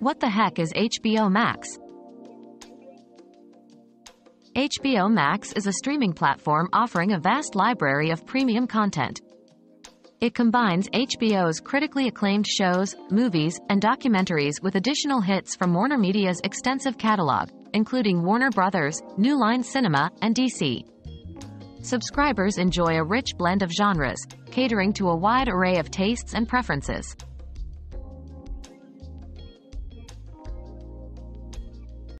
What the heck is HBO Max? HBO Max is a streaming platform offering a vast library of premium content. It combines HBO's critically acclaimed shows, movies, and documentaries with additional hits from Warner Media's extensive catalog, including Warner Brothers, New Line Cinema, and DC. Subscribers enjoy a rich blend of genres, catering to a wide array of tastes and preferences.